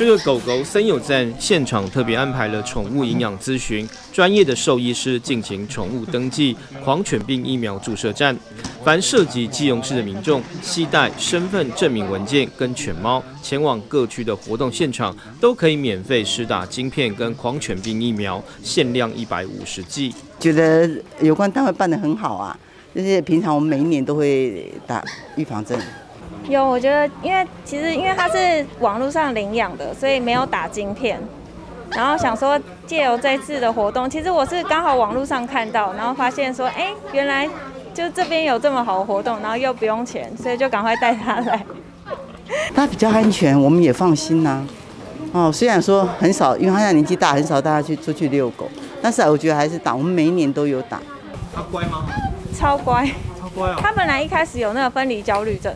这个狗狗森友站现场特别安排了宠物营养咨询，专业的兽医师进行宠物登记、狂犬病疫苗注射站。凡涉及基隆市的民众，携带身份证明文件跟犬猫前往各区的活动现场，都可以免费施打晶片跟狂犬病疫苗，限量一百五十剂。觉得有关单位办得很好啊，就是平常我们每一年都会打预防针。有，我觉得，因为其实因为它是网络上领养的，所以没有打晶片。然后想说借由这次的活动，其实我是刚好网络上看到，然后发现说，哎，原来就这边有这么好的活动，然后又不用钱，所以就赶快带它来。它比较安全，我们也放心呐。哦，虽然说很少，因为它现在年纪大，很少带它去出去遛狗，但是我觉得还是打，我们每一年都有打。它乖吗？超乖，超乖哦！它本来一开始有那个分离焦虑症。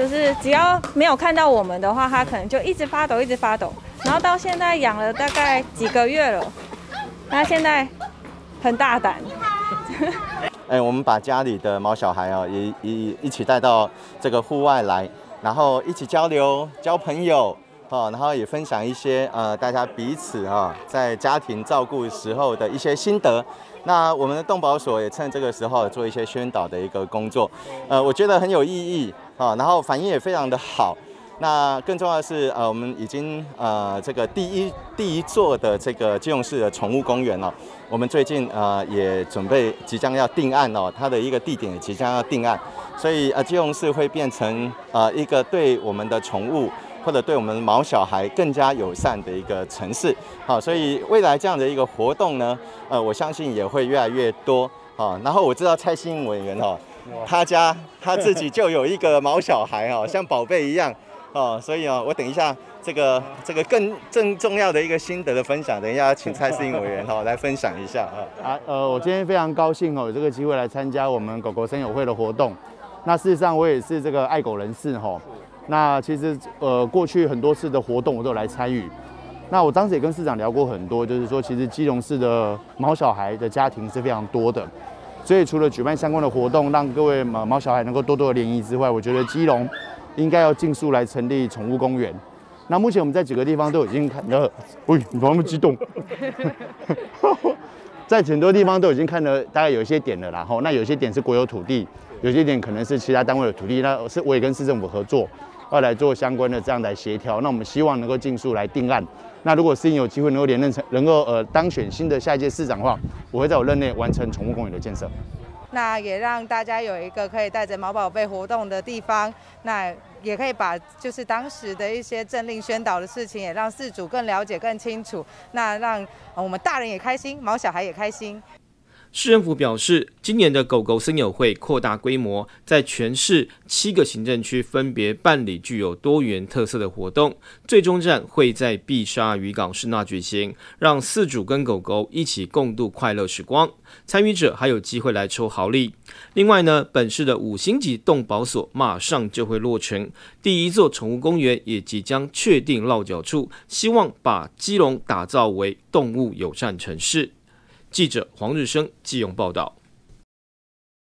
就是只要没有看到我们的话，它可能就一直发抖，一直发抖。然后到现在养了大概几个月了，它现在很大胆。哎，我们把家里的毛小孩啊，也一一起带到这个户外来，然后一起交流、交朋友，哦，然后也分享一些呃大家彼此啊在家庭照顾时候的一些心得。那我们的动保所也趁这个时候做一些宣导的一个工作，呃，我觉得很有意义啊，然后反应也非常的好。那更重要的是，呃，我们已经呃这个第一第一座的这个基隆市的宠物公园哦，我们最近呃也准备即将要定案哦，它的一个地点也即将要定案，所以呃基隆市会变成呃一个对我们的宠物。或者对我们毛小孩更加友善的一个城市，好，所以未来这样的一个活动呢，呃，我相信也会越来越多，好，然后我知道蔡新委员哦，他家他自己就有一个毛小孩哦，像宝贝一样，哦，所以哦，我等一下这个这个更更重要的一个心得的分享，等一下请蔡世英委员哈来分享一下啊。啊，呃，我今天非常高兴哦，有这个机会来参加我们狗狗生友会的活动，那事实上我也是这个爱狗人士哈。那其实呃，过去很多次的活动我都有来参与。那我当时也跟市长聊过很多，就是说其实基隆市的毛小孩的家庭是非常多的，所以除了举办相关的活动，让各位毛毛小孩能够多多的联谊之外，我觉得基隆应该要尽速来成立宠物公园。那目前我们在几个地方都已经看到，喂，你那么激动，在很多地方都已经看了，大概有一些点了，然后那有些点是国有土地，有些点可能是其他单位的土地，那是我也跟市政府合作。要来做相关的这样的协调，那我们希望能够尽速来定案。那如果市营有机会能够连任成，能够呃当选新的下一届市长的话，我会在我任内完成宠物公园的建设。那也让大家有一个可以带着毛宝贝活动的地方，那也可以把就是当时的一些政令宣导的事情，也让事主更了解、更清楚。那让我们大人也开心，毛小孩也开心。市政府表示，今年的狗狗森友会扩大规模，在全市七个行政区分别办理具有多元特色的活动。最终站会在碧沙渔港市那举行，让饲主跟狗狗一起共度快乐时光。参与者还有机会来抽好礼。另外呢，本市的五星级动保所马上就会落成，第一座宠物公园也即将确定落脚处，希望把基隆打造为动物友善城市。记者黄日升、季勇报道。